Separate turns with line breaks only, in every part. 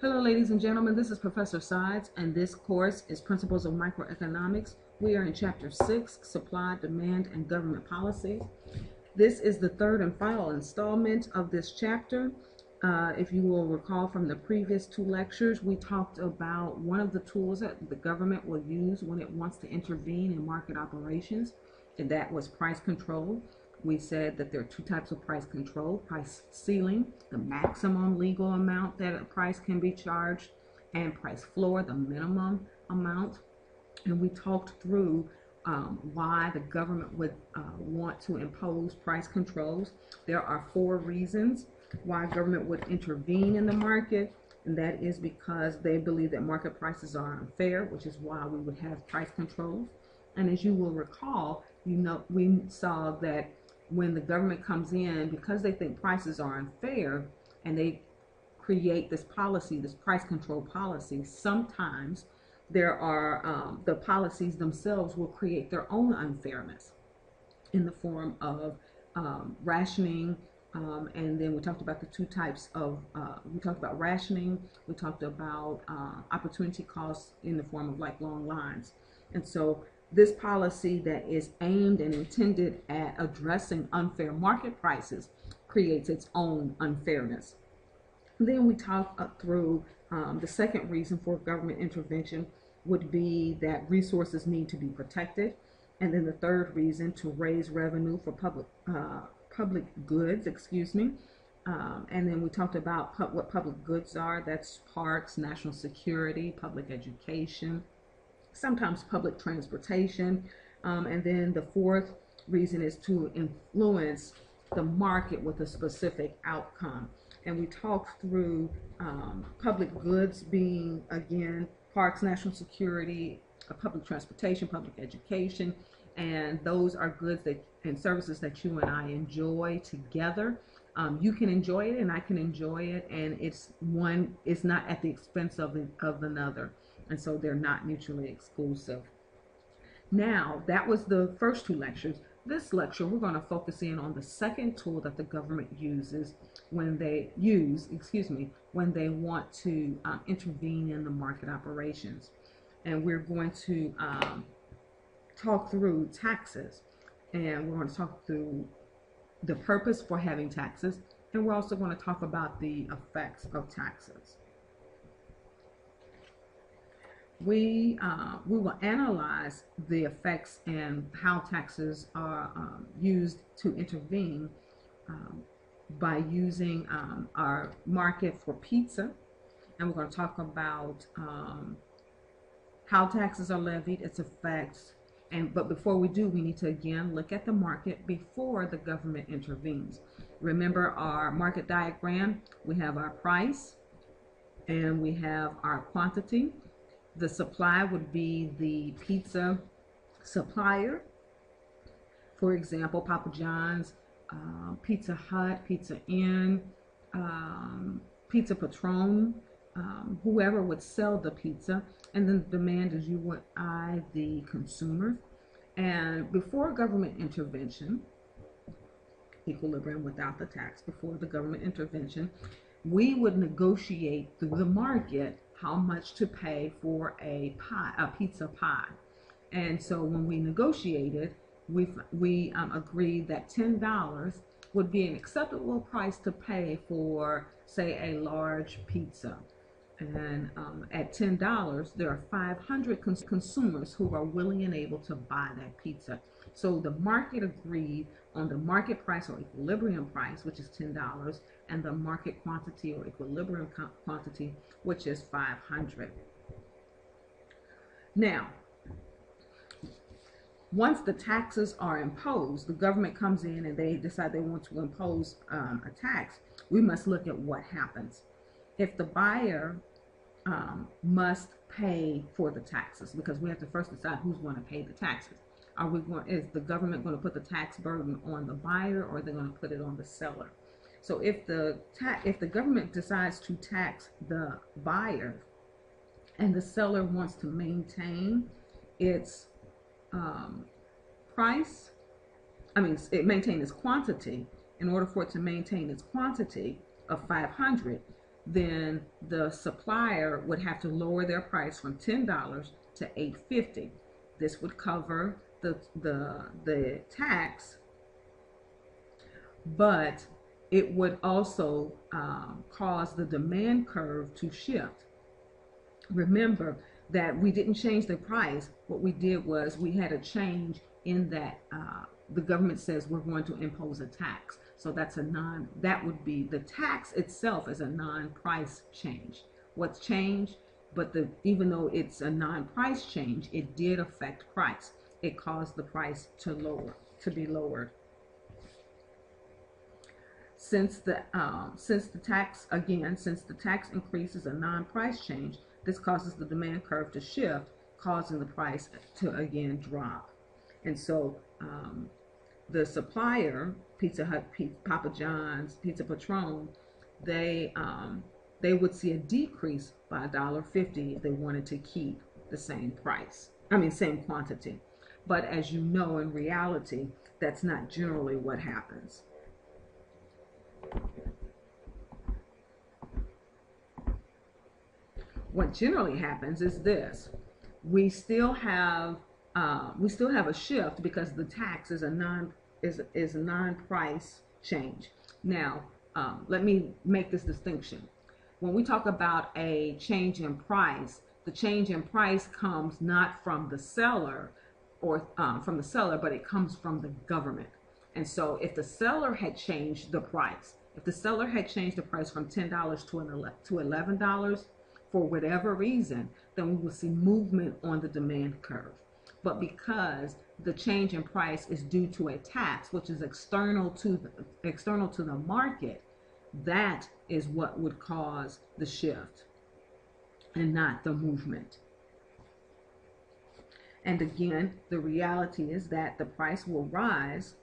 Hello, ladies and gentlemen. This is Professor Sides, and this course is Principles of Microeconomics. We are in Chapter 6, Supply, Demand, and Government Policy. This is the third and final installment of this chapter. Uh, if you will recall from the previous two lectures, we talked about one of the tools that the government will use when it wants to intervene in market operations, and that was price control we said that there are two types of price control price ceiling, the maximum legal amount that a price can be charged, and price floor, the minimum amount. And we talked through um, why the government would uh, want to impose price controls. There are four reasons why government would intervene in the market, and that is because they believe that market prices are unfair, which is why we would have price controls. And as you will recall, you know we saw that when the government comes in, because they think prices are unfair and they create this policy, this price control policy, sometimes there are um, the policies themselves will create their own unfairness in the form of um, rationing. Um, and then we talked about the two types of, uh, we talked about rationing, we talked about uh, opportunity costs in the form of like long lines. And so this policy that is aimed and intended at addressing unfair market prices creates its own unfairness. Then we talk through um, the second reason for government intervention would be that resources need to be protected. And then the third reason to raise revenue for public uh, public goods, excuse me. Um, and then we talked about what public goods are. That's parks, national security, public education, sometimes public transportation. Um, and then the fourth reason is to influence the market with a specific outcome. And we talked through um, public goods being, again, parks, national security, uh, public transportation, public education, and those are goods that and services that you and I enjoy together. Um, you can enjoy it, and I can enjoy it, and it's one. It's not at the expense of of another and so they're not mutually exclusive. Now, that was the first two lectures. This lecture, we're going to focus in on the second tool that the government uses when they use, excuse me, when they want to um, intervene in the market operations. And we're going to um, talk through taxes. And we're going to talk through the purpose for having taxes. And we're also going to talk about the effects of taxes we uh, we will analyze the effects and how taxes are um, used to intervene um, by using um, our market for pizza, and we're going to talk about um, how taxes are levied, its effects, and but before we do, we need to again look at the market before the government intervenes. Remember our market diagram. We have our price, and we have our quantity the supply would be the pizza supplier. For example, Papa John's, uh, Pizza Hut, Pizza Inn, um, Pizza Patron, um, whoever would sell the pizza. And then the demand is you would I, the consumer. And before government intervention, equilibrium without the tax, before the government intervention, we would negotiate through the market how much to pay for a pie, a pizza pie. And so when we negotiated, we we um, agreed that ten dollars would be an acceptable price to pay for, say, a large pizza. And um, at ten dollars, there are 500 cons consumers who are willing and able to buy that pizza. So the market agreed on the market price or equilibrium price, which is $10, and the market quantity or equilibrium quantity, which is 500. Now, once the taxes are imposed, the government comes in and they decide they want to impose um, a tax, we must look at what happens. If the buyer um, must pay for the taxes, because we have to first decide who's going to pay the taxes. Are we going, is the government going to put the tax burden on the buyer or are they going to put it on the seller? So if the ta- if the government decides to tax the buyer and the seller wants to maintain its um, price, I mean, it maintain its quantity, in order for it to maintain its quantity of 500, then the supplier would have to lower their price from ten dollars to eight fifty. This would cover the the the tax, but it would also um, cause the demand curve to shift. Remember that we didn't change the price. What we did was we had a change in that uh, the government says we're going to impose a tax. So that's a non, that would be, the tax itself is a non-price change. What's changed? But the, even though it's a non-price change, it did affect price. It caused the price to lower, to be lowered. Since the, um, since the tax, again, since the tax increase is a non-price change, this causes the demand curve to shift, causing the price to again drop. And so um, the supplier, Pizza Hut, Papa John's, Pizza Patron, they um, they would see a decrease by a dollar fifty if they wanted to keep the same price. I mean, same quantity. But as you know, in reality, that's not generally what happens. what generally happens is this. We still have uh, we still have a shift because the tax is a non is is non-price change. Now um, let me make this distinction. When we talk about a change in price the change in price comes not from the seller or um, from the seller but it comes from the government and so if the seller had changed the price if the seller had changed the price from $10 to, an to $11 for whatever reason, then we will see movement on the demand curve. But because the change in price is due to a tax, which is external to the, external to the market, that is what would cause the shift and not the movement. And again, the reality is that the price will rise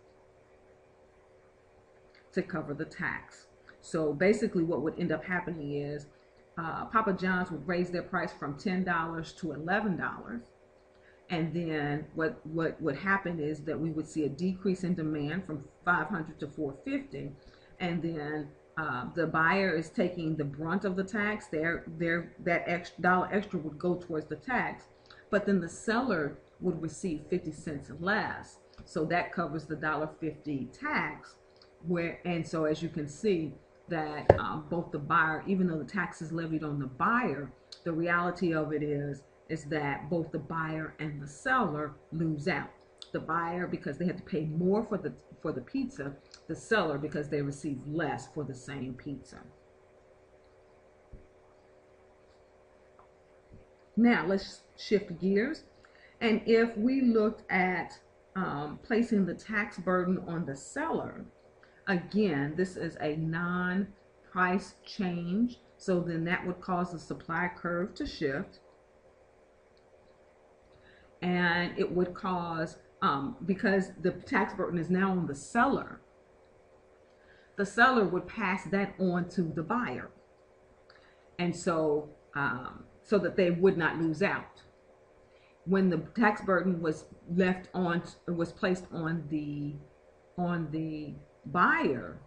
to cover the tax. So basically what would end up happening is uh, Papa John's would raise their price from $10 to $11. And then what, what would happen is that we would see a decrease in demand from 500 to 450. And then uh, the buyer is taking the brunt of the tax. Their, their, that extra, dollar extra would go towards the tax. But then the seller would receive 50 cents less. So that covers the $1.50 tax. Where, and so as you can see, that um, both the buyer, even though the tax is levied on the buyer, the reality of it is is that both the buyer and the seller lose out. The buyer because they have to pay more for the for the pizza, the seller because they receive less for the same pizza. Now let's shift gears, and if we looked at um, placing the tax burden on the seller, Again, this is a non-price change, so then that would cause the supply curve to shift. And it would cause, um, because the tax burden is now on the seller, the seller would pass that on to the buyer. And so, um, so that they would not lose out. When the tax burden was left on, was placed on the, on the buyer,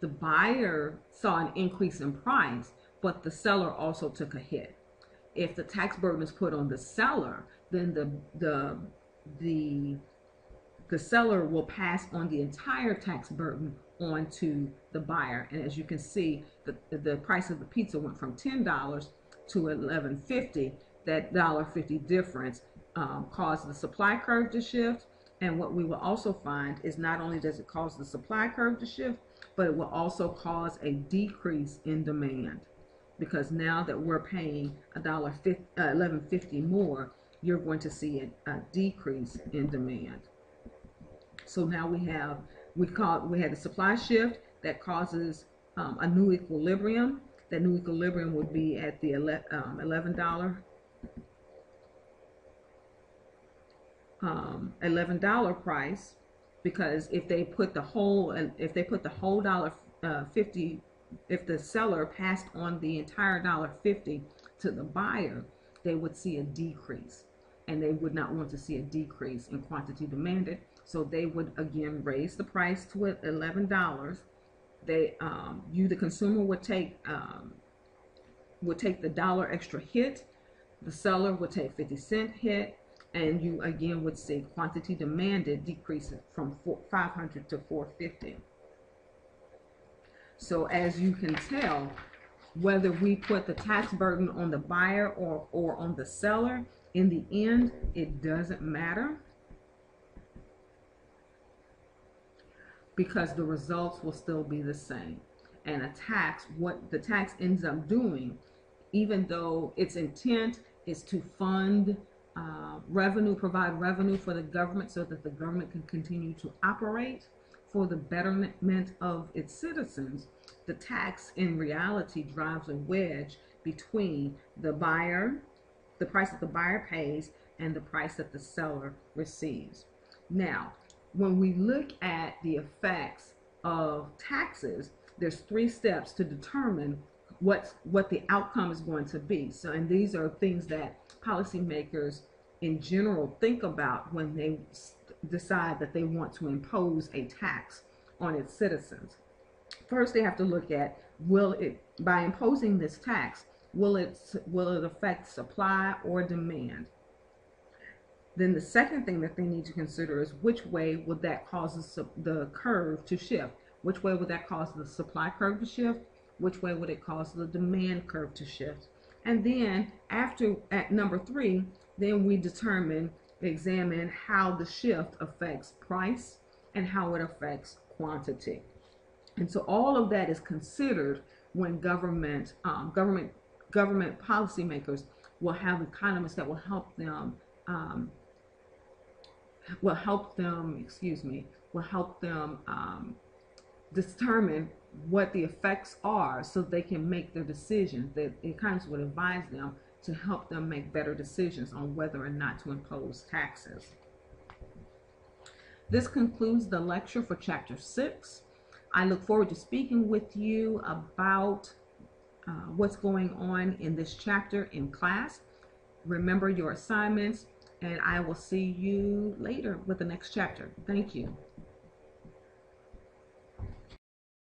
the buyer saw an increase in price, but the seller also took a hit. If the tax burden is put on the seller, then the the the the seller will pass on the entire tax burden onto the buyer. And as you can see, the, the price of the pizza went from $10 to $11.50. That $1.50 difference um, caused the supply curve to shift and what we will also find is not only does it cause the supply curve to shift, but it will also cause a decrease in demand. Because now that we're paying a dollar uh, eleven fifty more, you're going to see a, a decrease in demand. So now we have we call we had a supply shift that causes um, a new equilibrium. That new equilibrium would be at the um, eleven dollar. Um, eleven dollar price because if they put the whole if they put the whole dollar uh, fifty if the seller passed on the entire dollar fifty to the buyer they would see a decrease. And they would not want to see a decrease in quantity demanded. So they would again raise the price to eleven dollars they um, you the consumer would take um, would take the dollar extra hit, the seller would take 50 cent hit, and you again would see quantity demanded decrease from 500 to 450. So as you can tell, whether we put the tax burden on the buyer or, or on the seller, in the end, it doesn't matter because the results will still be the same. And a tax, what the tax ends up doing, even though its intent is to fund uh, revenue, provide revenue for the government so that the government can continue to operate for the betterment of its citizens, the tax in reality drives a wedge between the buyer, the price that the buyer pays, and the price that the seller receives. Now, when we look at the effects of taxes, there's three steps to determine what what the outcome is going to be. So, and these are things that policymakers in general think about when they decide that they want to impose a tax on its citizens. First, they have to look at will it by imposing this tax will it will it affect supply or demand? Then the second thing that they need to consider is which way would that cause the curve to shift? Which way would that cause the supply curve to shift? Which way would it cause the demand curve to shift? And then after at number three, then we determine, examine how the shift affects price and how it affects quantity. And so all of that is considered when government, um, government, government policymakers will have economists that will help them um, will help them, excuse me, will help them um, determine what the effects are so they can make their decisions. The economists would advise them to help them make better decisions on whether or not to impose taxes. This concludes the lecture for chapter six. I look forward to speaking with you about uh, what's going on in this chapter in class. Remember your assignments and I will see you later with the next chapter. Thank you.